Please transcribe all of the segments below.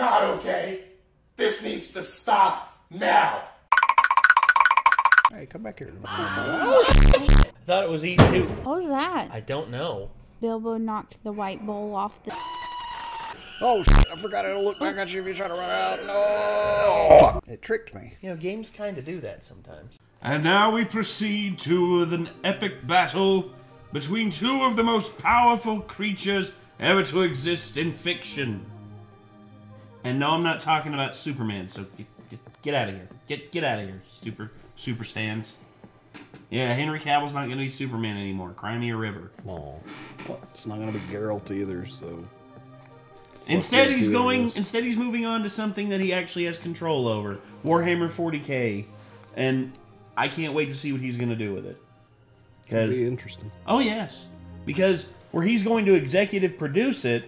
not okay. This needs to stop now. Hey, come back here. Oh, shit. I thought it was E2. What was that? I don't know. Bilbo knocked the white bowl off the. Oh, shit, I forgot how to look back at you if you try to run out. No. Fuck. It tricked me. You know, games kind of do that sometimes. And now we proceed to an epic battle between two of the most powerful creatures ever to exist in fiction. And no, I'm not talking about Superman, so get, get, get out of here. Get get out of here, super super stands. Yeah, Henry Cavill's not going to be Superman anymore. Cry me a river. Aw. It's not gonna be Geralt either, so. Instead, he's going. Instead, he's moving on to something that he actually has control over. Warhammer 40k, and I can't wait to see what he's going to do with it. Because be interesting. oh yes, because where he's going to executive produce it,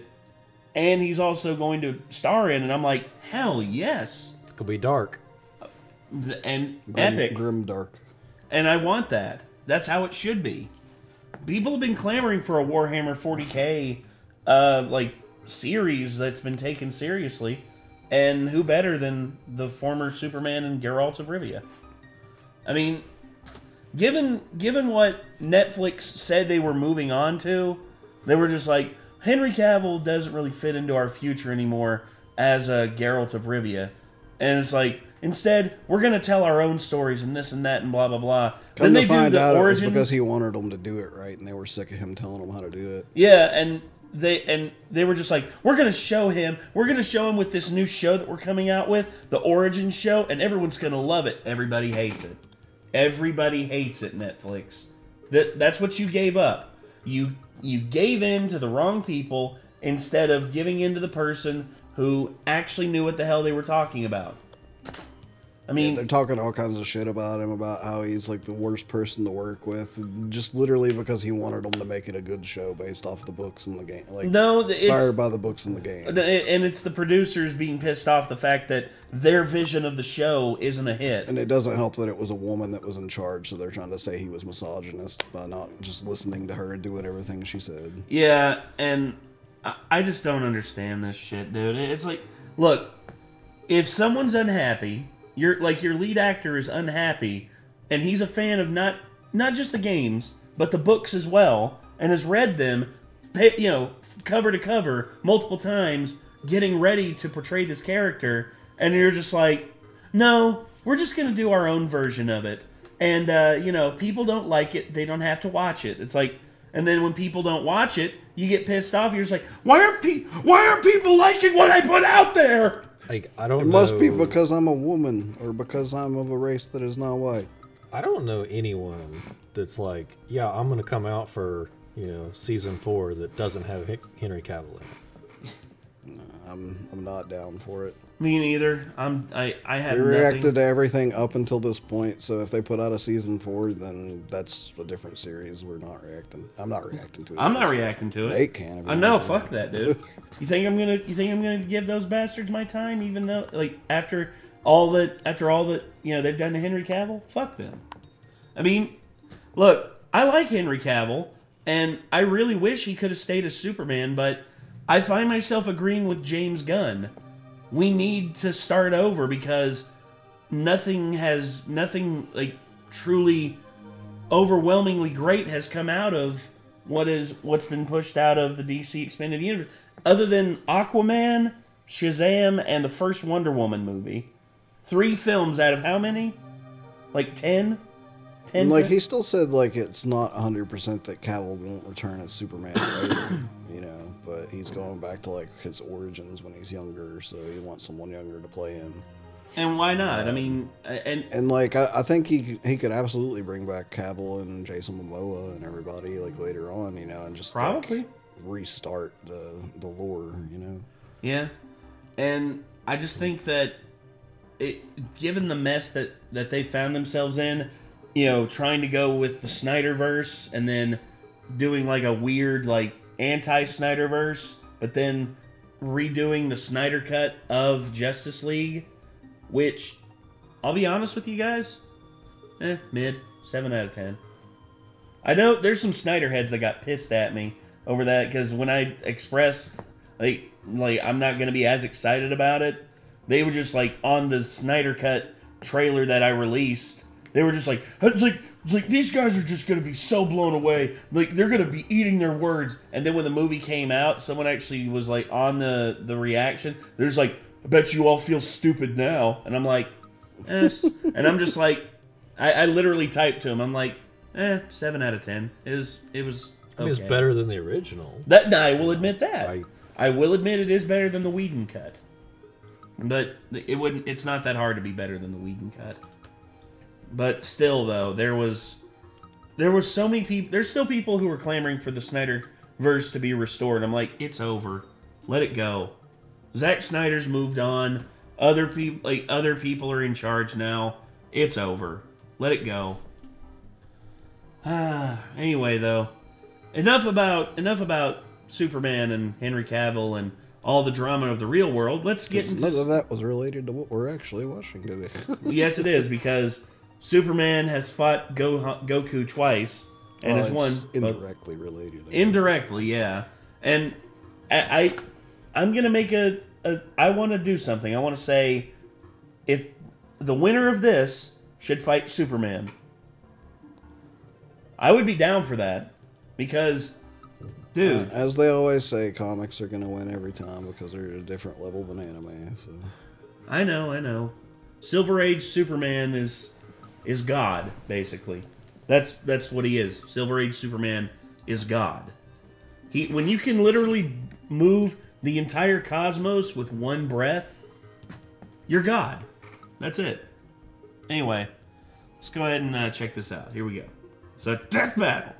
and he's also going to star in, and I'm like, hell yes, It's gonna be dark. And Grim, epic, Grim Dark. and I want that. That's how it should be. People have been clamoring for a Warhammer 40k, uh, like series that's been taken seriously, and who better than the former Superman and Geralt of Rivia? I mean, given given what Netflix said they were moving on to, they were just like Henry Cavill doesn't really fit into our future anymore as a Geralt of Rivia, and it's like instead we're gonna tell our own stories and this and that and blah blah blah. Come then to they find do the out, it was because he wanted them to do it right, and they were sick of him telling them how to do it. Yeah, and they and they were just like, we're gonna show him, we're gonna show him with this new show that we're coming out with, the origin show, and everyone's gonna love it. Everybody hates it. Everybody hates it. Netflix. That that's what you gave up. You you gave in to the wrong people instead of giving in to the person who actually knew what the hell they were talking about. I mean, They're talking all kinds of shit about him, about how he's like the worst person to work with, just literally because he wanted them to make it a good show based off the books and the game. Like no, it's inspired by the books and the game. And it's the producers being pissed off the fact that their vision of the show isn't a hit. And it doesn't help that it was a woman that was in charge, so they're trying to say he was misogynist by not just listening to her and doing everything she said. Yeah, and I just don't understand this shit, dude. It's like, look, if someone's unhappy, your like your lead actor is unhappy, and he's a fan of not not just the games but the books as well, and has read them, you know, cover to cover multiple times, getting ready to portray this character, and you're just like, no, we're just gonna do our own version of it, and uh, you know, people don't like it, they don't have to watch it. It's like, and then when people don't watch it, you get pissed off. You're just like, why aren't pe- why aren't people liking what I put out there? Like I don't. It must be because I'm a woman or because I'm of a race that is not white. I don't know anyone that's like, yeah, I'm gonna come out for you know season four that doesn't have Hen- Henry Cavill in it. I'm I'm not down for it. Me neither. I'm I I have We nothing. reacted to everything up until this point, so if they put out a season four, then that's a different series. We're not reacting. I'm not reacting to it. I'm not reacting to it. Nate can. I know, fuck that, dude. You think I'm gonna? You think I'm gonna give those bastards my time, even though, like, after all that, after all that, you know, they've done to Henry Cavill? Fuck them. I mean, look, I like Henry Cavill, and I really wish he could have stayed as Superman, but I find myself agreeing with James Gunn we need to start over because nothing has nothing like truly overwhelmingly great has come out of what is what's been pushed out of the DC expanded universe other than Aquaman, Shazam and the first Wonder Woman movie. 3 films out of how many? Like 10? And like he still said, like it's not 100 percent that Cavill won't return as Superman, you know, but he's going back to like his origins when he's younger, so he wants someone younger to play him. and why not? I mean, and And like I, I think he he could absolutely bring back Cavill and Jason Momoa and everybody like later on, you know, and just like, Probably. restart the the lore, you know. Yeah, and I just think that it, given the mess that that they found themselves in, you know, trying to go with the Snyderverse and then doing like a weird like anti-Snyderverse, but then redoing the Snyder cut of Justice League, which I'll be honest with you guys, eh, mid seven out of ten. I know there's some Snyder heads that got pissed at me over that because when I expressed Like, like I'm not gonna be as excited about it. They were just like on the Snyder Cut trailer that I released. They were just like, it's like, it's like these guys are just gonna be so blown away. Like they're gonna be eating their words. And then when the movie came out, someone actually was like on the the reaction. There's like, I bet you all feel stupid now. And I'm like, yes. and I'm just like, I, I literally typed to him. I'm like, eh, seven out of ten. It was it was. I mean, it's better than the original. That I will admit that. I- I will admit it is better than the Whedon cut. But it wouldn't. It's not that hard to be better than the Whedon cut. But still, though, there was there was so many people. There's still people who are clamoring for the Snyder verse to be restored. I'm like, it's over. Let it go. Zack Snyder's moved on. Other people, like other people, are in charge now. It's over. Let it go. Ah. anyway, though, enough about enough about Superman and Henry Cavill and all the drama of the real world. Let's get None of into that was related to what we're actually watching today. yes, it is because Superman has fought Go- Goku twice and Well, has won indirectly related. I guess. indirectly. Yeah, and I, I I'm gonna make a, a I want to do something. I want to say if the winner of this should fight Superman, I would be down for that because, dude. Uh, as they always say, comics are going to win every time because they're at a different level than anime. So I know, I know. Silver Age Superman is is God, basically. That's that's what he is. Silver Age Superman is God. He when you can literally move the entire cosmos with one breath, you're God. That's it. Anyway, let's go ahead and uh, check this out. Here we go. So death battle.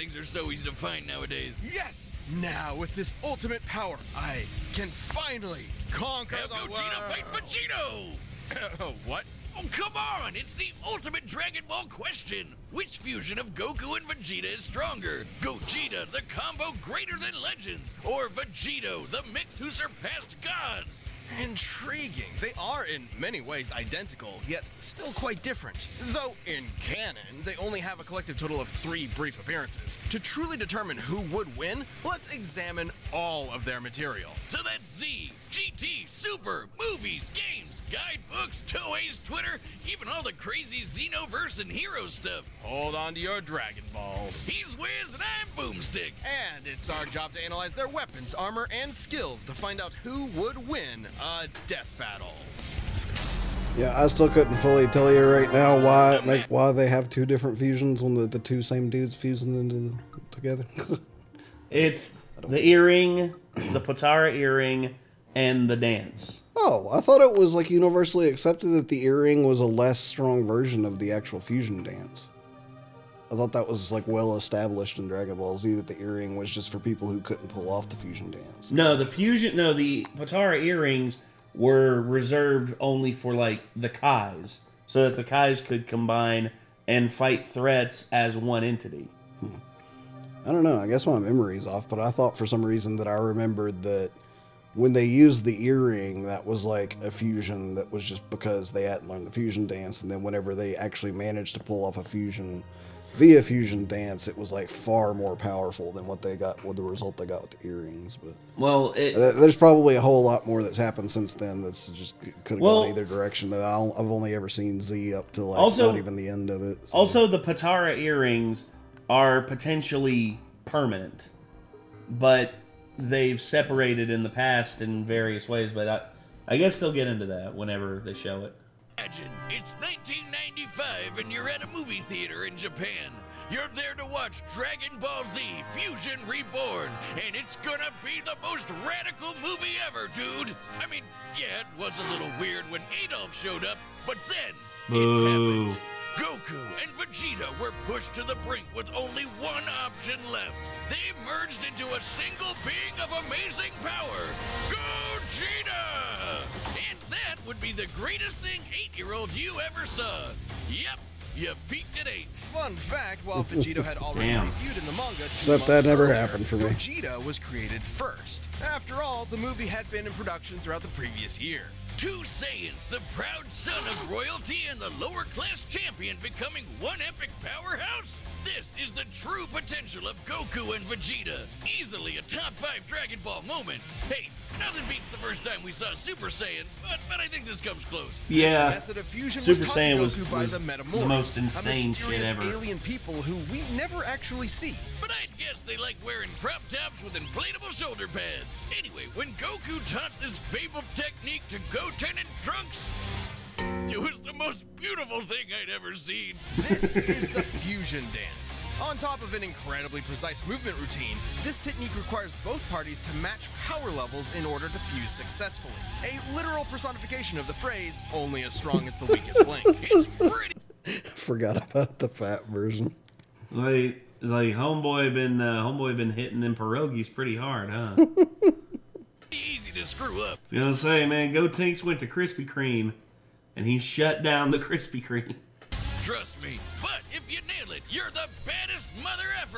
Things are so easy to find nowadays. Yes! Now, with this ultimate power, I can finally conquer Have the Gogeta world. fight Vegito! Oh, what? Oh, come on! It's the ultimate Dragon Ball question! Which fusion of Goku and Vegeta is stronger? Gogeta, the combo greater than legends, or Vegito, the mix who surpassed gods? Intriguing. They are in many ways identical, yet still quite different. Though in canon, they only have a collective total of three brief appearances. To truly determine who would win, let's examine all of their material. So that's Z, GT, Super, movies, games, guidebooks, toys, Twitter, even all the crazy Xenoverse and hero stuff. Hold on to your Dragon Balls. He's Wiz and I'm Boomstick. And it's our job to analyze their weapons, armor, and skills to find out who would win a death battle. yeah, I still couldn't fully tell you right now why it make why they have two different fusions when the, the two same dudes fusing into together. It's the earring, the Potara earring, and the dance. oh, I thought it was like universally accepted that the earring was a less strong version of the actual fusion dance. I thought that was like well established in Dragon Ball Z that the earring was just for people who couldn't pull off the fusion dance. No, the fusion. No, the Potara earrings were reserved only for like the Kais, so that the Kais could combine and fight threats as one entity. Hmm. I don't know. I guess my memory's off, but I thought for some reason that I remembered that when they used the earring, that was like a fusion that was just because they hadn't learned the fusion dance, and then whenever they actually managed to pull off a fusion via fusion dance, it was like far more powerful than what they got, what the result they got with the earrings. But Well, it, uh, there's probably a whole lot more that's happened since then. That's just could have Well- gone either direction. That I I've only ever seen Z up to like Also- not even the end of it. so. also the Potara earrings are potentially permanent, but they've separated in the past in various ways. But I, I guess they'll get into that whenever they show it. Imagine it's 1995 and you're at a movie theater in Japan. You're there to watch Dragon Ball Z Fusion Reborn, and it's gonna be the most radical movie ever, dude. I mean, yeah, it was a little weird when Adolf showed up, but then Boo. it happened. Goku and Vegeta were pushed to the brink with only one option left. They merged into a single being of amazing power, Gogeta! And that would be the greatest thing eight-year-old you ever saw. Yep, you peaked at eight. Fun fact, while Vegito had already debuted in the manga two Except that never earlier, happened for me. Gogeta was created first. After all, the movie had been in production throughout the previous year. Two Saiyans, the proud son of royalty and the lower class champion becoming one epic powerhouse? This is the true potential of Goku and Vegeta. Easily a top five Dragon Ball moment. Hey, nothing beats the first time we saw Super Saiyan, but, but I think this comes close. Yeah. Method of fusion Super was Saiyan was- by was the the most insane shit ever. alien people who we never actually see. But I'd guess they like wearing crop tops with inflatable shoulder pads. Anyway, when Goku taught this fabled technique to Goten and Trunks, it was the most beautiful thing I'd ever seen. This is the fusion dance. On top of an incredibly precise movement routine, this technique requires both parties to match power levels in order to fuse successfully. A literal personification of the phrase, only as strong as the weakest link. It's pretty Forgot about the fat version. Like, it's like homeboy been uh, homeboy been hitting them pierogies pretty hard, huh? to screw up. I was gonna say, man, Gotenks went to Krispy Kreme, and he shut down the Krispy Kreme. Trust me. But if you nail it, you're the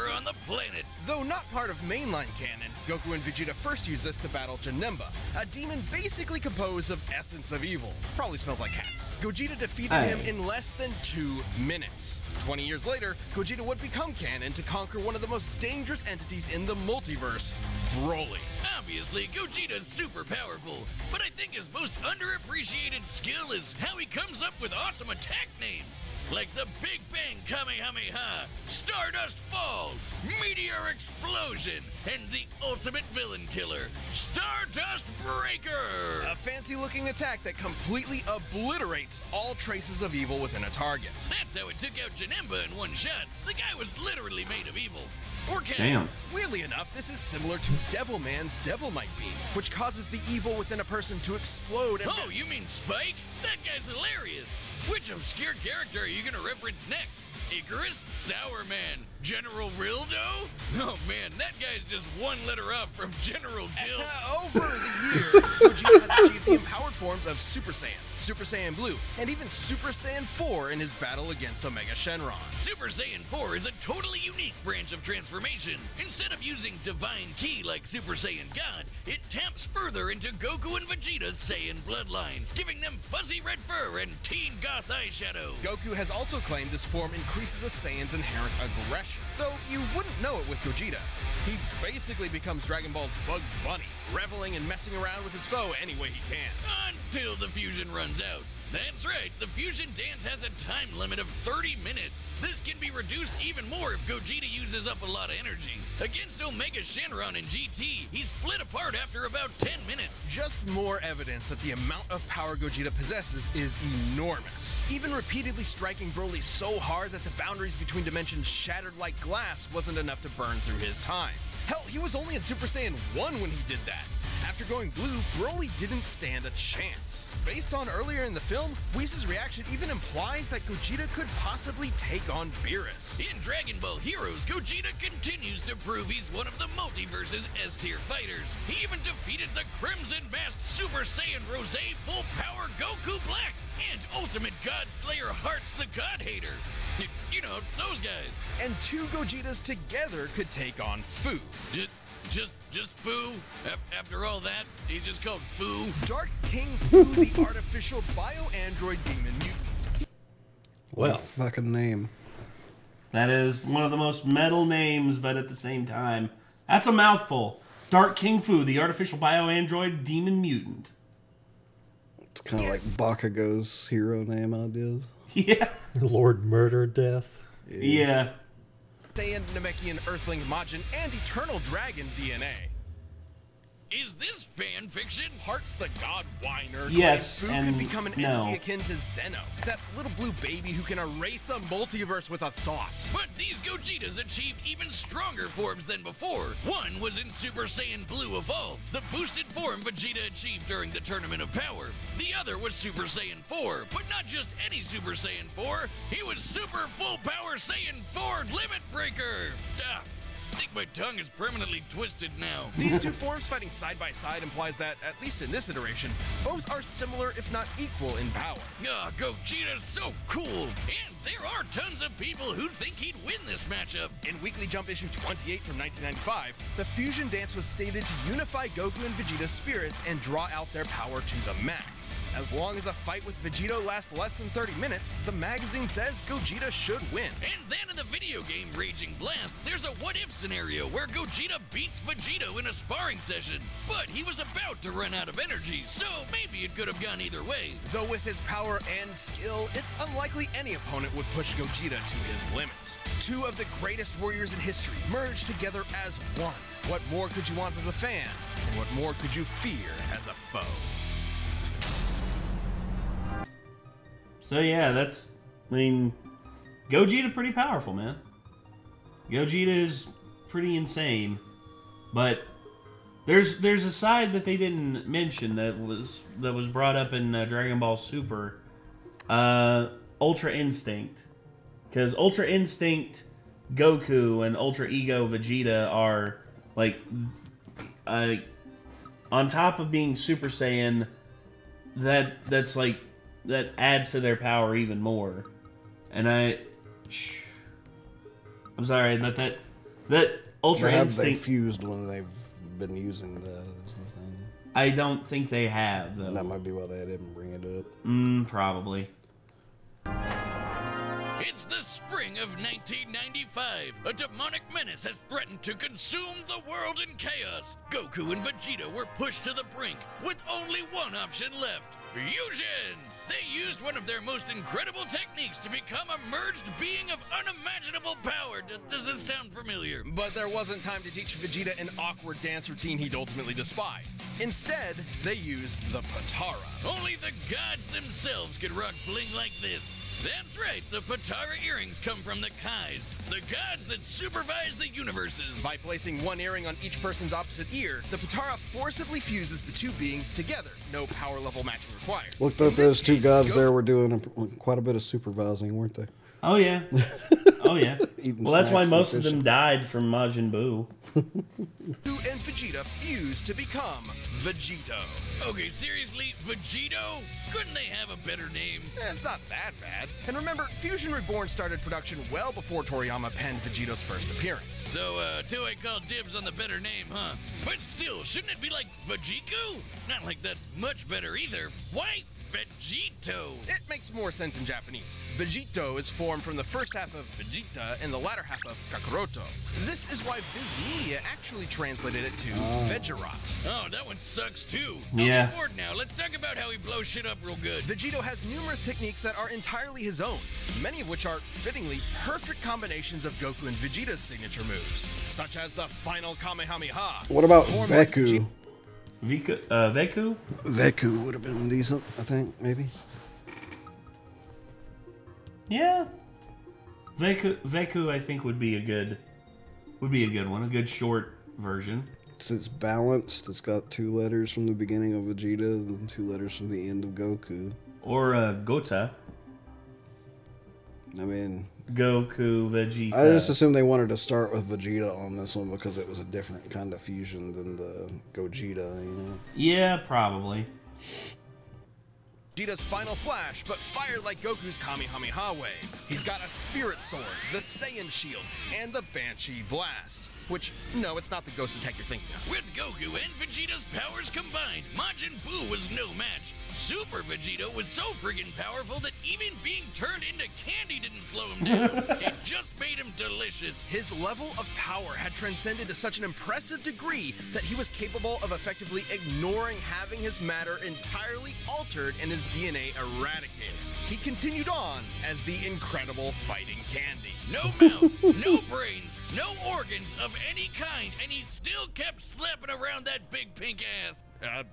baddest on the planet. Though not part of mainline canon, Goku and Vegeta first used this to battle Janemba, a demon basically composed of essence of evil. Probably smells like cats. Gogeta defeated Hey. him in less than two minutes. 20 years later, Gogeta would become canon to conquer one of the most dangerous entities in the multiverse, Broly. Obviously, Gogeta's super powerful, but I think his most underappreciated skill is how he comes up with awesome attack names. Like the Big Bang Kamehameha, Stardust Fall, Meteor Explosion, and the ultimate villain killer, Stardust Breaker! A fancy looking attack that completely obliterates all traces of evil within a target. That's how it took out Janemba in one shot. The guy was literally made of evil. Or can Damn. Weirdly enough, this is similar to Devilman's Devil Might Be, which causes the evil within a person to explode and Oh, you mean Spike? That guy's hilarious. Which obscure character are you gonna reference next? Icarus? Sour Man? General Rildo? Oh man, that guy's just one letter up from General Dill. Over the years, Gogeta has achieved the empowered forms of Super Saiyan, Super Saiyan Blue, and even Super Saiyan 4 in his battle against Omega Shenron. Super Saiyan 4 is a totally unique branch of transformation. Instead of using Divine Ki like Super Saiyan God, it taps further into Goku and Vegeta's Saiyan bloodline, giving them fuzzy red fur and teen goth eyeshadow. Goku has also claimed this form increases a Saiyan's inherent aggression, though you wouldn't know it with Gogeta. He basically becomes Dragon Ball's Bugs Bunny, reveling and messing around with his foe any way he can. Until the fusion runs out. That's right, the fusion dance has a time limit of 30 minutes. This can be reduced even more if Gogeta uses up a lot of energy. Against Omega Shenron and GT, he split apart after about 10 minutes. Just more evidence that the amount of power Gogeta possesses is enormous. Even repeatedly striking Broly so hard that the boundaries between dimensions shattered like glass wasn't enough to burn through his time. Hell, he was only in Super Saiyan 1 when he did that. After going blue, Broly didn't stand a chance. Based on earlier in the film, Whis' reaction even implies that Gogeta could possibly take on Beerus. In Dragon Ball Heroes, Gogeta continues to prove he's one of the multiverse's S tier fighters. He even defeated the Crimson Masked Super Saiyan Rose Full Power Goku Black and Ultimate God Slayer Hearts the God Hater. You, you know, those guys. And two Gogetas together could take on Fu. Just, just, just Fu. After all that, he's just called Fu. Dark King Fu, the artificial bio-android demon mutant. Well, Fucking name. That is one of the most metal names, but at the same time, that's a mouthful. Dark King Fu, the artificial bio-android demon mutant. It's kind of like Bakugo's hero name ideas. Yeah. Lord Murder Death. Yeah. Saiyan, Namekian, Earthling, Majin, and Eternal Dragon DNA. Is this fan fiction? Hearts the God Whiner Yes, claims Fu could become an no. entity akin to Zeno, that little blue baby who can erase a multiverse with a thought. But these Gogetas achieved even stronger forms than before. One was in Super Saiyan Blue Evolved, the boosted form Vegeta achieved during the Tournament of Power. The other was Super Saiyan 4, but not just any Super Saiyan 4. He was Super Full Power Saiyan 4 Limit Breaker. My tongue is permanently twisted now. These two forms fighting side by side implies that, at least in this iteration, both are similar if not equal in power. Ah, Gogeta's so cool! And there are tons of people who think he'd win this matchup. In Weekly Jump issue 28 from 1995, the fusion dance was stated to unify Goku and Vegeta's spirits and draw out their power to the max. As long as a fight with Vegito lasts less than 30 minutes, the magazine says Gogeta should win. And then in the video game Raging Blast, there's a what if scenario where Gogeta beats Vegito in a sparring session. But he was about to run out of energy, so maybe it could have gone either way. Though with his power and skill, it's unlikely any opponent would push Gogeta to his limits. Two of the greatest warriors in history merged together as one. What more could you want as a fan? And what more could you fear as a foe? So yeah, that's. I mean, Gogeta pretty powerful, man. Gogeta is pretty insane, but there's there's a side that they didn't mention that was that was brought up in uh, Dragon Ball Super, uh, Ultra Instinct, because Ultra Instinct Goku and Ultra Ego Vegeta are like, uh, on top of being Super Saiyan, that that's like that adds to their power even more. And I, I'm sorry, but that that Ultra Or have they fused when they've been using that? Is the thing. I don't think they have though. That might be why they didn't bring it up. Mm, probably. It's the spring of 1995. A demonic menace has threatened to consume the world in chaos. Goku and Vegeta were pushed to the brink with only one option left fusion! They used one of their most incredible techniques to become a merged being of unimaginable power. Does this sound familiar? But there wasn't time to teach Vegeta an awkward dance routine he'd ultimately despise. Instead, they used the Potara. Only the gods themselves could rock bling like this. That's right, the Potara earrings come from the Kais, the gods that supervise the universes. By placing one earring on each person's opposite ear, the Potara forcibly fuses the two beings together. No power level matching required. Looked In like those two case, gods Goku- there were doing a, quite a bit of supervising, weren't they? Oh yeah. Oh yeah. Well, that's why most of them died from Majin Buu. Goku and Vegeta fused to become Vegito. Okay, seriously, Vegito? Couldn't they have a better name? Eh, it's not that bad. And remember, Fusion Reborn started production well before Toriyama penned Vegito's first appearance. So, uh, Toei called dibs on the better name, huh? But still, shouldn't it be like Vejiku? Not like that's much better either. Why Vegito? It makes more sense in Japanese. Vegito is formed from the first half of Vegeta and the latter half of Kakaroto. This is why Viz Media actually translated it to oh. Vegerot. Oh, that one sucks too. Yeah. I'm bored now. Let's talk about how he blows shit up real good. Vegito has numerous techniques that are entirely his own, many of which are fittingly perfect combinations of Goku and Vegeta's signature moves, such as the final Kamehameha. What about Formed like Veku? Viku, uh, Veku? Veku would have been decent, I think, maybe. Yeah. Veku, Veku, I think would be a good, would be a good one, a good short version. So it's balanced. It's got two letters from the beginning of Vegeta and two letters from the end of Goku. Or uh, Gota, I mean, Goku, Vegeta. I just assumed they wanted to start with Vegeta on this one because it was a different kind of fusion than the Gogeta, you know? yeah, probably. Vegeta's final flash, but fired like Goku's Kamehameha way. He's got a Spirit Sword, the Saiyan Shield, and the Banshee Blast. Which, no, it's not the ghost attack you're thinking of. With Goku and Vegeta's powers combined, Majin Buu was no match. Super Vegito was so friggin' powerful that even being turned into candy didn't slow him down. it just made him delicious. His level of power had transcended to such an impressive degree that he was capable of effectively ignoring having his matter entirely altered and his DNA eradicated. He continued on as the incredible fighting candy. No mouth, no brains, no organs of any kind, and he still kept slapping around that big pink ass. Uh,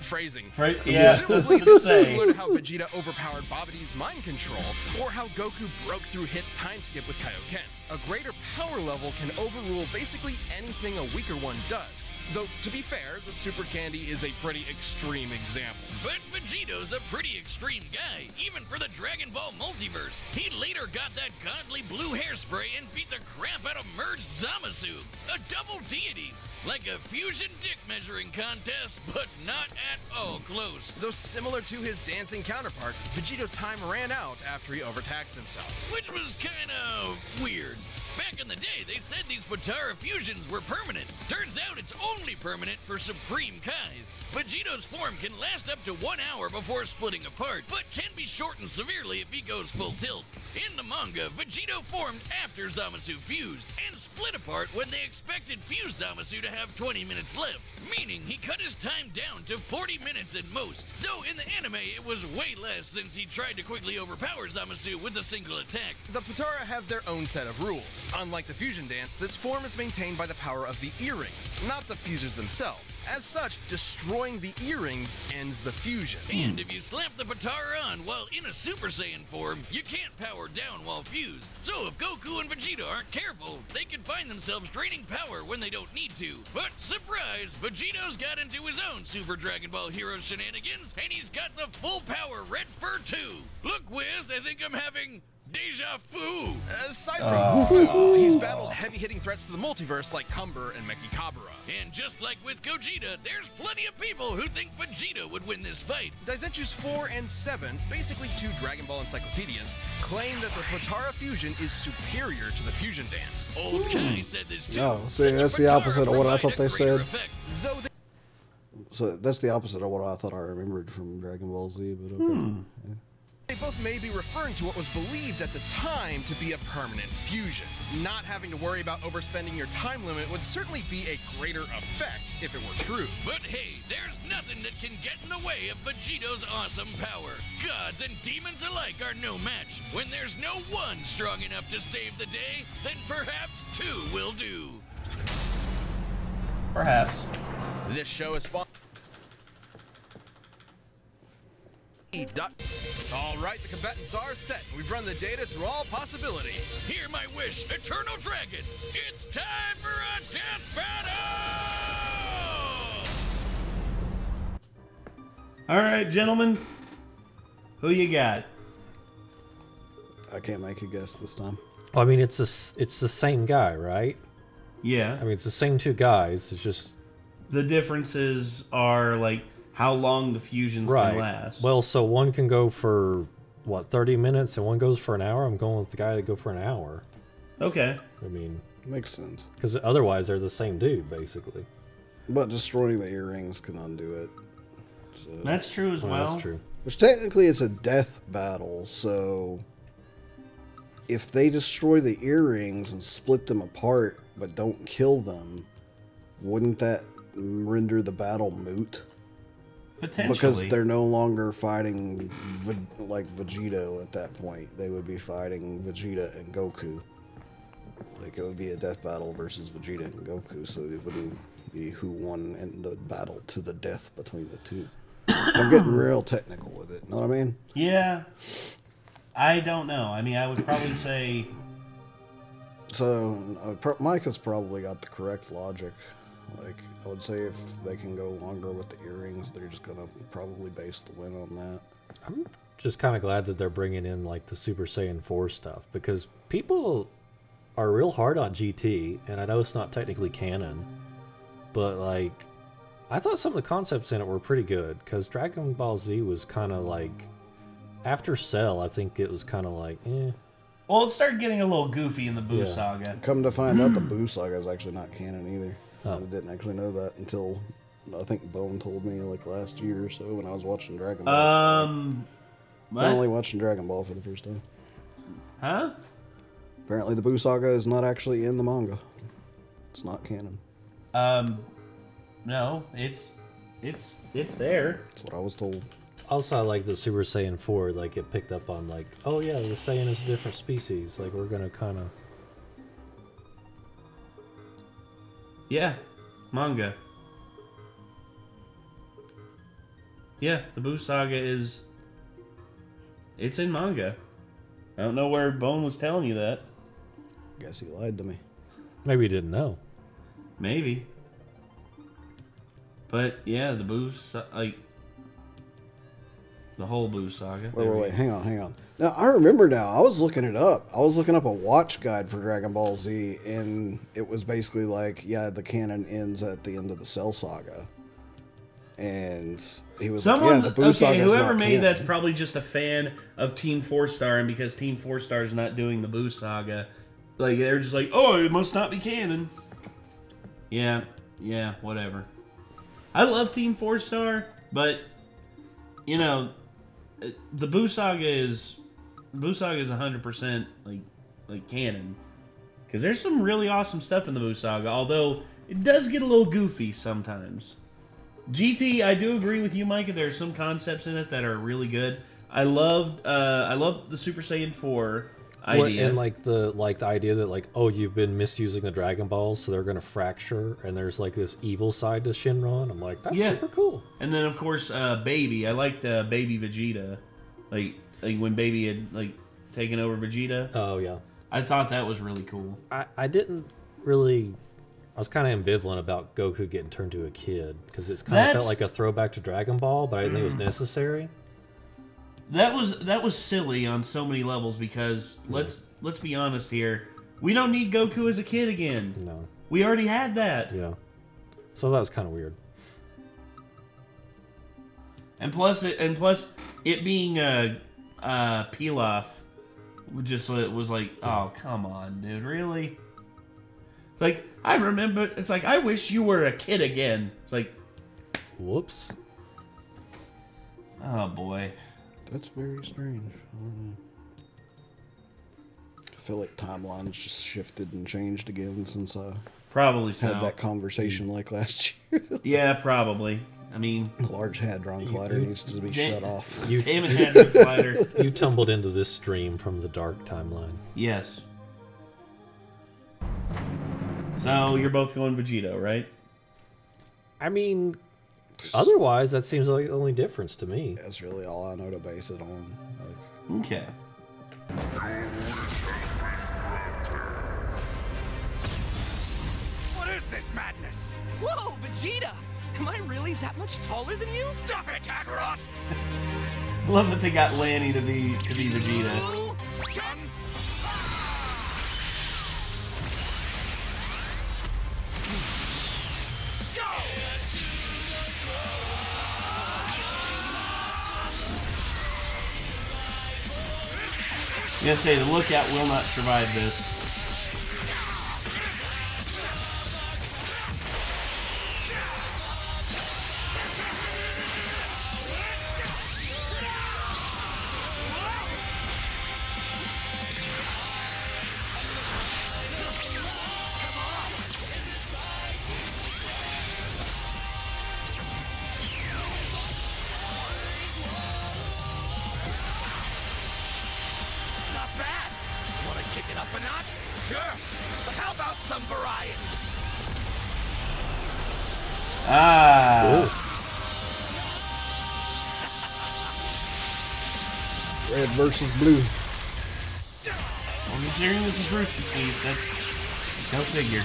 phrasing. Right? Yeah, I was Presumably, gonna say. similar to how Vegeta overpowered Babidi's mind control, or how Goku broke through Hit's time skip with Kaioken. A greater power level can overrule basically anything a weaker one does. Though, to be fair, the Super Candy is a pretty extreme example. But Vegito's a pretty extreme guy, even for the Dragon Ball multiverse. He later got that godly blue hairspray and beat the crap out of merged Zamasu, a double deity. Like a fusion dick measuring contest, but not at all close. Though similar to his dancing counterpart, Vegito's time ran out after he overtaxed himself. Which was kind of weird. Back in the day, they said these Potara fusions were permanent. Turns out it's only permanent for Supreme Kais. Vegito's form can last up to one hour before splitting apart, but can be shortened severely if he goes full tilt. In the manga, Vegito formed after Zamasu fused, and split apart when they expected fused Zamasu to have 20 minutes left, meaning he cut his time down to 40 minutes at most, though in the anime it was way less since he tried to quickly overpower Zamasu with a single attack. The Potara have their own set of rules. Unlike the fusion dance, this form is maintained by the power of the earrings, not the fusers themselves. As such, destroying the earrings ends the fusion. And if you slap the Potara on while in a Super Saiyan form, you can't power down while fused. So if Goku and Vegeta aren't careful, they can find themselves draining power when they don't need to. But surprise, Vegito's got into his own Super Dragon Ball Hero shenanigans, and he's got the full power Red Fur 2. Look, Wiz, I think I'm having deja vu. Aside uh, from Fu, he's battled heavy-hitting threats to the multiverse like Cumber and Mechikabura. And just like with Gogeta, there's plenty of people who think Vegito would win this fight. Daizenshus 4 and 7, basically two Dragon Ball encyclopedias, claim that the Potara fusion is superior to the fusion dance. Old hmm. Kai said this too. No, see, that's the Potara opposite of what I thought they said. Though they So that's the opposite of what I thought I remembered from Dragon Ball Z. But okay. Hmm. They both may be referring to what was believed at the time to be a permanent fusion. Not having to worry about overspending your time limit would certainly be a greater effect if it were true. But hey, there's nothing that can get in the way of Vegito's awesome power. Gods and demons alike are no match. When there's no one strong enough to save the day, then perhaps two will do. Perhaps. This show is sponsored. All right, the combatants are set. We've run the data through all possibilities. Hear my wish, Eternal Dragon. It's time for a death battle! All right, gentlemen. Who you got? I can't make a guess this time. Well, I mean, it's the s- it's the same guy, right? Yeah. I mean, it's the same two guys. It's just The differences are like how long the fusions right. can last. Well, so one can go for what thirty minutes, and one goes for an hour. I'm going with the guy that go for an hour. okay. I mean, Makes sense. because otherwise they're the same dude, basically. But destroying the earrings can undo it. So, That's true as Well, well. that's true. which technically it's a death battle. So if they destroy the earrings and split them apart, but don't kill them, wouldn't that render the battle moot? Potentially. Because they're no longer fighting like Vegito at that point. They would be fighting Vegeta and Goku. Like it would be a death battle versus Vegeta and Goku, so it wouldn't be who won in the battle to the death between the two. I'm getting real technical with it. Know what I mean? Yeah. I don't know. I mean, I would probably say So uh, Mike has probably got the correct logic. Like I would say, if they can go longer with the earrings, they're just gonna probably base the win on that. I'm just kind of glad that they're bringing in like the Super Saiyan 4 stuff because people are real hard on GT, and I know it's not technically canon, but like I thought some of the concepts in it were pretty good because Dragon Ball Z was kind of like after Cell, I think it was kind of like eh. well, it started getting a little goofy in the Boo Yeah. saga. Come to find out, the Boo saga is actually not canon either. Oh. I didn't actually know that until I think Bone told me like last year or so when I was watching Dragon Ball. Um Finally what? watching Dragon Ball for the first time. Huh? Apparently, the Boo saga is not actually in the manga. It's not canon. Um no, it's it's it's there. That's what I was told. Also, I like the Super Saiyan 4, like it picked up on like, oh yeah, the Saiyan is a different species. Like we're gonna kind of Yeah. Manga. Yeah, the Boo saga is it's in manga. I don't know where Bone was telling you that. Guess he lied to me. maybe he didn't know. Maybe. But yeah, the Boo sa- like the whole Boo saga. Wait, wait, wait. Hang on, hang on. Now I remember now. I was looking it up. I was looking up a watch guide for Dragon Ball Z, and it was basically like, yeah, the canon ends at the end of the Cell Saga. And he was Someone, like, yeah, the Boo okay, Saga's whoever made canon. that's probably just a fan of Team Four Star, and because Team Four Star is not doing the Boo Saga, like they're just like, oh, it must not be canon. Yeah, yeah, whatever. I love Team Four Star, but you know, uh, the Boo Saga is Boo Saga is hundred percent like like canon because there's some really awesome stuff in the Boo Saga, although it does get a little goofy sometimes. GT, I do agree with you, Micah. There are some concepts in it that are really good. I loved, uh, I love the Super Saiyan Four idea. and like the like the idea that like oh you've been misusing the Dragon Balls, so they're gonna fracture, and there's like this evil side to Shenron. I'm like that's Yeah. super cool. And then of course, uh, Baby. I liked uh, Baby Vegeta, like like when Baby had like taken over Vegeta. Oh yeah, I thought that was really cool. I I didn't really. I was kind of ambivalent about Goku getting turned to a kid because it's kind of felt like a throwback to Dragon Ball, but I didn't think it was necessary. That was that was silly on so many levels because let's let's be honest here. We don't need Goku as a kid again. No, We already had that. yeah. So that was kind of weird. And plus it and plus it being uh uh Pilaf just uh, was like, oh come on, dude, really? It's like I remember it's like I wish you were a kid again. It's like, Whoops. oh boy. That's very strange. I. I feel like timelines just shifted and changed again since I Probably so. had that conversation like last year. Yeah, probably. I mean, the Large Hadron Collider needs to be shut off. You damn it, had the collider. you tumbled into this stream from the dark timeline. Yes. So you're both going Vegito, right? I mean, otherwise that seems like the only difference to me. That's really all I know to base it on. Like, Okay. What is this madness? Whoa, Vegeta! Am I really that much taller than you? Stuff it, Kakarot! Love that they got Lanny to be to be Vegeta. Go! I'm gonna say the lookout will not survive this. Kick it up a notch? Sure. But how about some variety? Ah. red versus blue. Well, considering this is Rooster Teeth, that's go figure.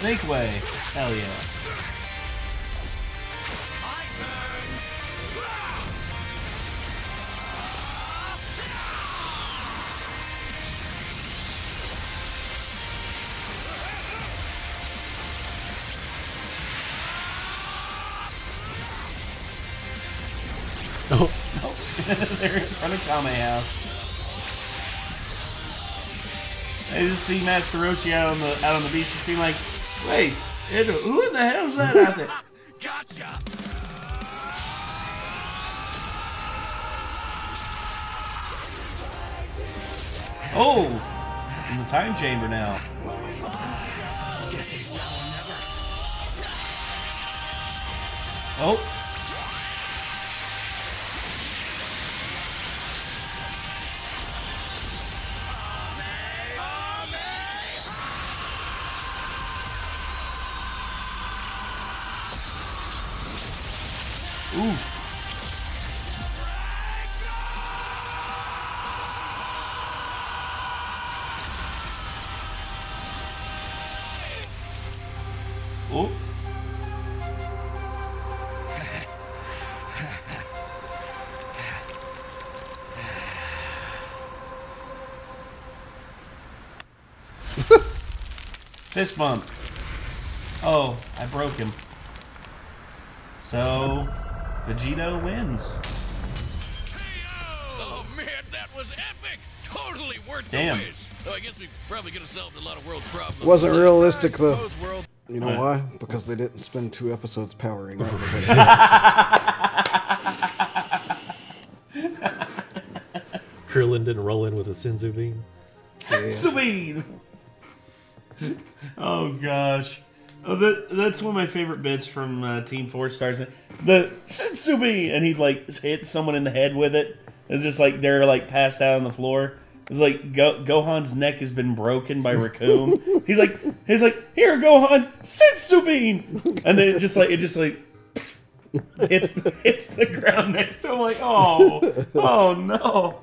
Snake Way. Hell yeah. Oh, They're in front of Kame House. I just see Master Roshi out on the out on the beach just being like, wait, it- who in the hell's that out there? Gotcha. Oh, in the time chamber now. Guess it's now or never. Oh, Fist bump. Oh, I broke him. So, Vegito wins. Oh man, that was epic! Totally worth Damn. the wait. Oh, I guess we probably could have solved a lot of world problems. Wasn't realistic though. World You know why? Because they didn't spend two episodes powering up. Krillin didn't roll in with a Senzu bean. Sabine. Oh gosh. Oh, that, that's one of my favorite bits from uh, Team Four Stars. The Senzu bean, and he'd like hit someone in the head with it. It's just like they're like passed out on the floor. It's like Go- Gohan's neck has been broken by Recoome. he's like, he's like, here, Gohan, Senzu bean, and then it just like it just like hits the, hits the ground next to him. Like, oh, oh no.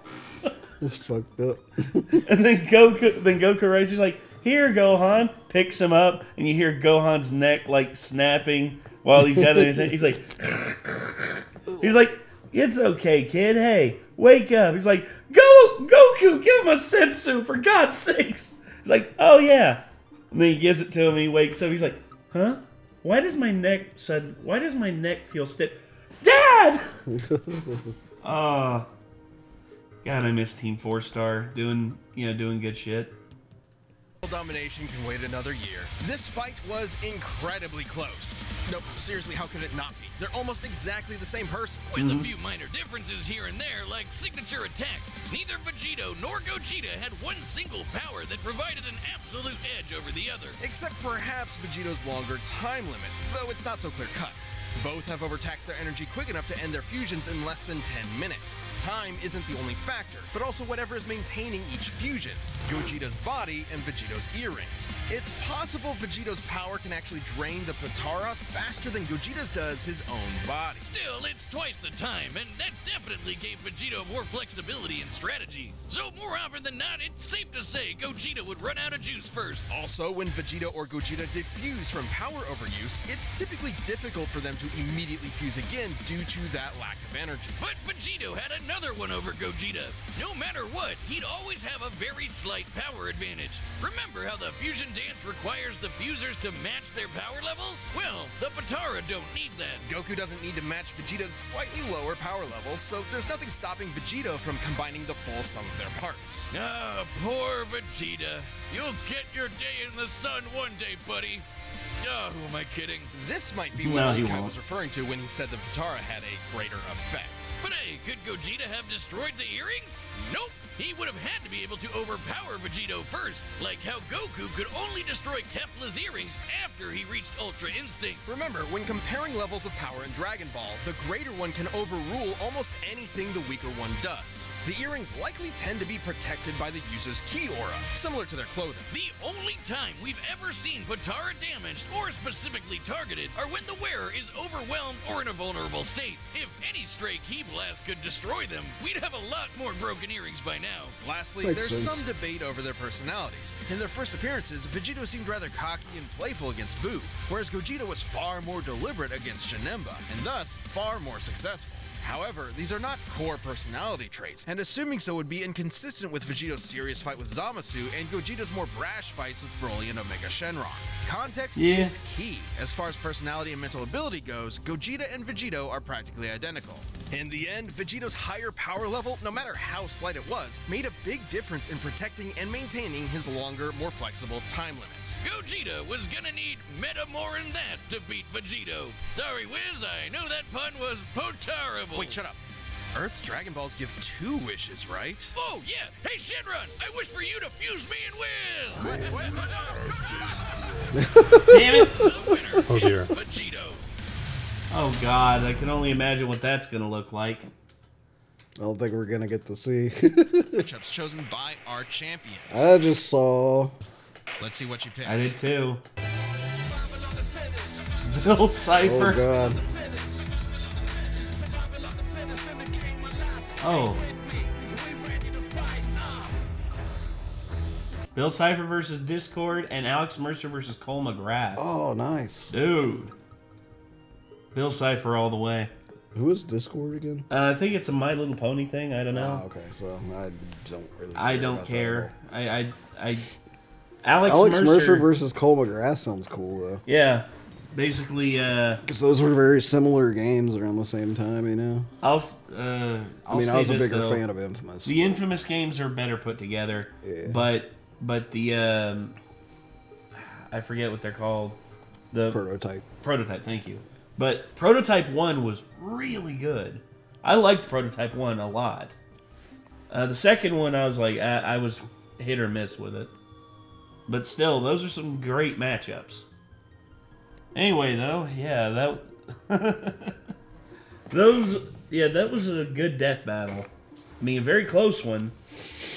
it's fucked up. And then Goku, then Goku rises like, "Here, Gohan!" Picks him up, and you hear Gohan's neck like snapping while he's got it in his hand. He's like, he's like, "It's okay, kid. Hey, wake up." He's like, "Go, Goku, give him a senzu for God's sakes." He's like, "Oh yeah," and then he gives it to him. and He wakes up. He's like, "Huh? Why does my neck said? Why does my neck feel stiff?" Dad. Ah. God, I miss Team Four Star doing you know doing good shit. Domination can wait another year. This fight was incredibly close. Nope, seriously, how could it not be? They're almost exactly the same person. With a mm-hmm. few minor differences here and there, like signature attacks. Neither Vegito nor Gogeta had one single power that provided an absolute edge over the other. Except perhaps Vegito's longer time limit, though it's not so clear cut. Both have overtaxed their energy quick enough to end their fusions in less than 10 minutes. Time isn't the only factor, but also whatever is maintaining each fusion Gogeta's body and Vegito's earrings. It's possible Vegito's power can actually drain the Potara faster than Gogeta's does his own body. Still, it's twice the time, and that definitely gave Vegito more flexibility and strategy. So, more often than not, it's safe to say Gogeta would run out of juice first. Also, when Vegeta or Gogeta diffuse from power overuse, it's typically difficult for them to immediately fuse again due to that lack of energy. But Vegito had another one over Gogeta. No matter what, he'd always have a very slight power advantage. Remember how the fusion dance requires the fusers to match their power levels? Well, the Potara don't need that. Goku doesn't need to match Vegeta's slightly lower power levels, so there's nothing stopping Vegito from combining the full sum of their parts. Ah, poor Vegeta. You'll get your day in the sun one day, buddy. Oh, who am I kidding? This might be what No, he Kai was referring to when he said the Potara had a greater effect. But hey, could Gogeta have destroyed the earrings? Nope. He would have had to be able to overpower Vegito first, like how Goku could only destroy Kefla's earrings after he reached Ultra Instinct. Remember, when comparing levels of power in Dragon Ball, the greater one can overrule almost anything the weaker one does. The earrings likely tend to be protected by the user's ki aura, similar to their clothing. The only time we've ever seen Potara damaged or specifically targeted are when the wearer is overwhelmed or in a vulnerable state. If any stray ki blast could destroy them, we'd have a lot more broken earrings by now. Lastly, Makes there's sense. some debate over their personalities. In their first appearances, Vegito seemed rather cocky and playful against Boo, whereas Gogeta was far more deliberate against Janemba, and thus far more successful. However, these are not core personality traits, and assuming so would be inconsistent with Vegito's serious fight with Zamasu and Gogeta's more brash fights with Broly and Omega Shenron. Context Yeah. is key. As far as personality and mental ability goes, Gogeta and Vegito are practically identical. In the end, Vegito's higher power level, no matter how slight it was, made a big difference in protecting and maintaining his longer, more flexible time limit. Gogeta was gonna need meta more than that to beat Vegito. Sorry, Wiz, I know that pun was potarible. Wait, shut up. Earth's Dragon Balls give two wishes, right? Oh, yeah. Hey, Shenron, I wish for you to fuse me and Wiz. Damn it! Oh, dear. Vegito. Oh god, I can only imagine what that's gonna look like. I don't think we're gonna get to see. Matchups chosen by our champions. I just saw. Let's see what you picked. I did too. Bill Cipher. Oh Cipher. god. Oh. Bill Cipher versus Discord and Alex Mercer versus Cole McGrath. Oh, nice. Dude. Bill Cipher all the way. Who is Discord again? Uh, I think it's a My Little Pony thing. I don't know. Oh, okay. So I don't really. Care I don't care. I, I, I. Alex, Alex Mercer, Mercer versus Cole McGrath sounds cool though. Yeah, basically, uh, Because those were very similar games around the same time, you know. I'll. Uh, I'll I mean, I was a bigger though. fan of Infamous. The Infamous games are better put together, Yeah. but but the um, I forget what they're called. The Prototype. prototype. Thank you. But prototype one was really good. I liked prototype one a lot. Uh, the second one, I was like, I, I was hit or miss with it. But still, those are some great matchups. Anyway, though, yeah, that those yeah, that was a good death battle. I mean, a very close one,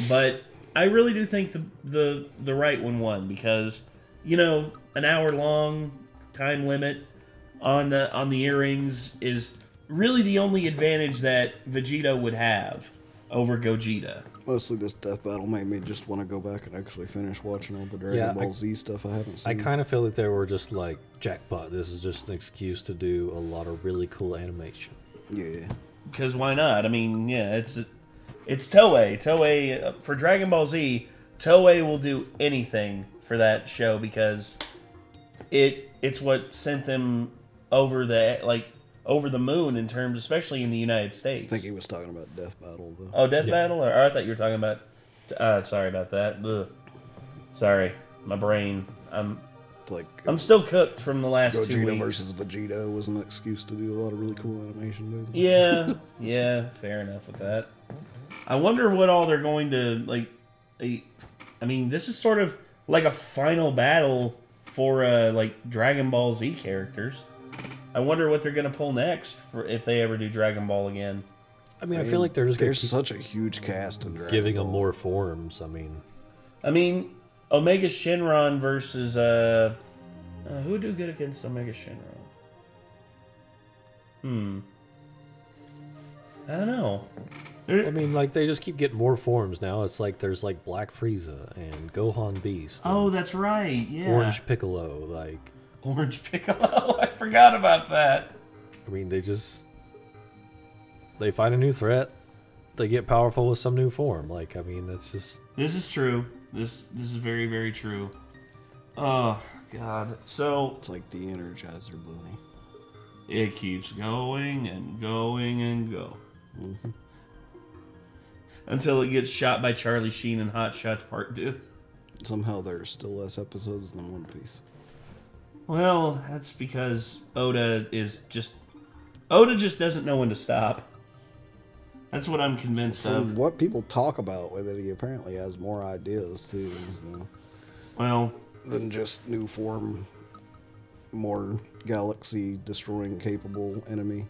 but I really do think the the the right one won because you know an hour long time limit on the on the earrings is really the only advantage that Vegeta would have over Gogeta. Mostly this death battle made me just want to go back and actually finish watching all the Dragon Yeah, Ball I- Z stuff I haven't seen. I kind of feel like they were just like jackpot. This is just an excuse to do a lot of really cool animation. yeah. Because why not? I mean, yeah, it's it's Toei. Toei for Dragon Ball Z. Toei will do anything for that show because it it's what sent them over the like over the moon in terms, especially in the United States. I think he was talking about death battle though. Oh, Death Yeah. Battle? Or, or I thought you were talking about. Uh, sorry about that. Ugh. Sorry, my brain. I'm like I'm still cooked from the last two weeks. versus Vegeta was an excuse to do a lot of really cool animation. Basically. Yeah, yeah, fair enough with that. I wonder what all they're going to like. I I mean, this is sort of like a final battle for uh, like Dragon Ball Z characters. I wonder what they're gonna pull next for if they ever do Dragon Ball again. I mean, I, feel like they're just There's such a huge cast in Dragon giving Ball. them more forms. I mean, I mean, Omega Shenron versus uh, uh who would do good against Omega Shenron? Hmm. I don't know. I mean, like they just keep getting more forms now. It's like there's like Black Frieza and Gohan Beast, and oh, that's right. Yeah. Orange Piccolo. Like, Orange Piccolo. I forgot about that. I mean, they just they find a new threat. They get powerful with some new form. Like, I mean, that's just This is true. This this is very very true. Oh God. So It's like the Energizer Bunny. it keeps going and going and go mm-hmm. until it gets shot by Charlie Sheen in Hot Shots Part Two. Somehow there's still less episodes than One Piece. Well, that's because Oda is just Oda just doesn't know when to stop. That's what I'm convinced From of. what people talk about with it, he apparently has more ideas too. So, Well, than just new form, more galaxy destroying capable enemy.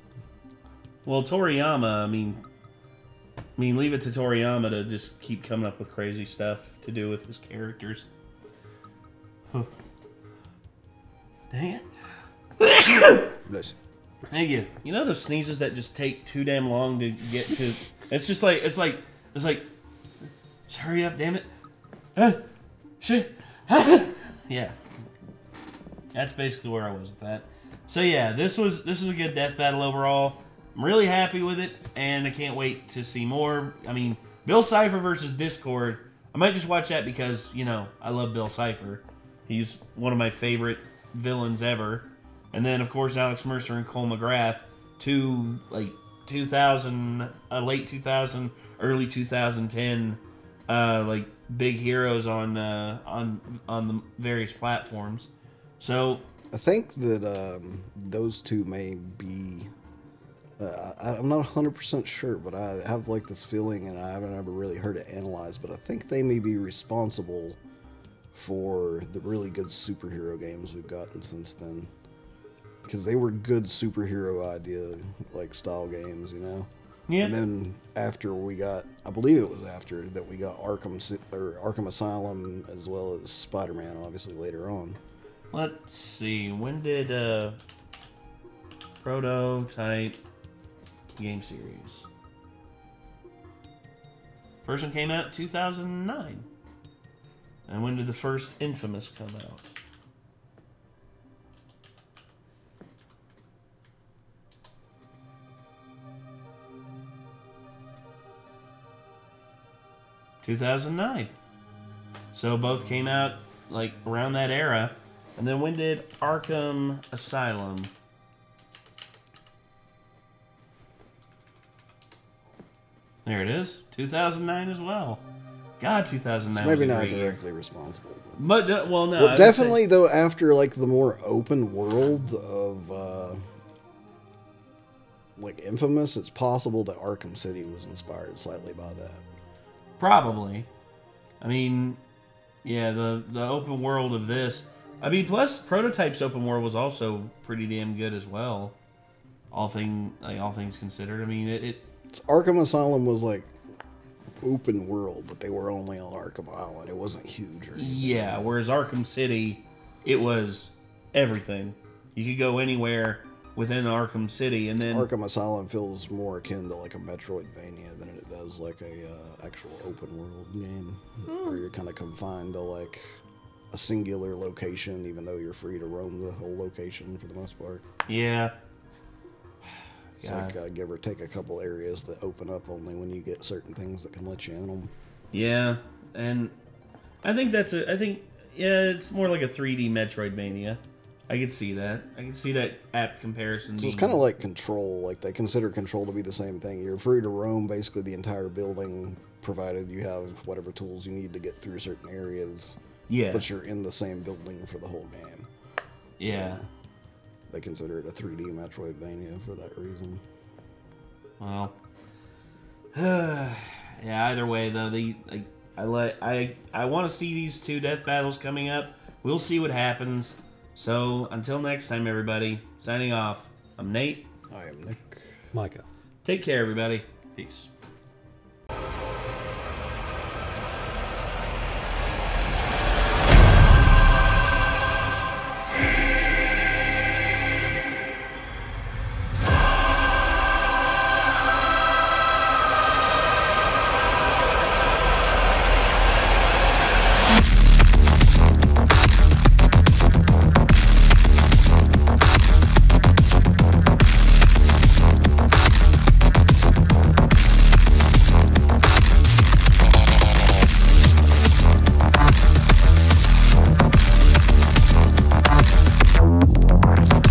Well, Toriyama, I mean, I mean, leave it to Toriyama to just keep coming up with crazy stuff to do with his characters. Huh. Dang it! Bless you. Thank you. You know those sneezes that just take too damn long to get to? It's just like it's like it's like. Just hurry up, damn it! Shit! yeah. That's basically where I was with that. So yeah, this was this was a good death battle overall. I'm really happy with it, and I can't wait to see more. I mean, Bill Cipher versus Discord. I might just watch that because you know I love Bill Cipher. He's one of my favorite villains ever. And then of course Alex Mercer and Cole McGrath, two like 2000, uh, late 2000, early 2010, uh, like big heroes on uh, on on the various platforms. So I think that um, those two may be. Uh, I, I'm not 100% sure, but I have like this feeling, and I haven't ever really heard it analyzed, but I think they may be responsible for the really good superhero games we've gotten since then. Because they were good superhero idea, like style games, you know? yeah, And then after we got, I believe it was after that we got Arkham or Arkham Asylum as well as Spider-Man, obviously later on. let's see. When did uh, prototype game series? First one came out 2009. And when did the first Infamous come out? Two thousand nine. So both came out like around that era. And then when did Arkham Asylum? There it is, 2009 as well. God, 2009. So maybe not great year. directly responsible. But uh, well, no. Well, definitely say- though. After like the more open world of uh, like Infamous, it's possible that Arkham City was inspired slightly by that. Probably. I mean, yeah, the the open world of this. I mean, plus Prototype's open world was also pretty damn good as well. All thing, like, all things considered. I mean, it, it Arkham Asylum was like open world, but they were only on Arkham Island. It wasn't huge yeah. Whereas Arkham City, it was everything. You could go anywhere within Arkham City, and then Arkham Asylum feels more akin to like a Metroidvania than it does like a uh, actual open world game, where you're kind of confined to like a singular location, even though you're free to roam the whole location for the most part. yeah, It's God. like uh, give or take a couple areas that open up only when you get certain things that can let you in them. Yeah, and I think that's a. I think yeah, it's more like a 3D Metroidvania. I could see that. I can see that app comparison. So it's kind of like Control. Like they consider Control to be the same thing. You're free to roam basically the entire building, provided you have whatever tools you need to get through certain areas. Yeah. But you're in the same building for the whole game. yeah. They consider it a 3D Metroidvania for that reason. Well, yeah. Either way, though, the I, I let I I want to see these two death battles coming up. We'll see what happens. So until next time, everybody. Signing off. I'm Nate. I am Nick. Micah. Take care, everybody. Peace.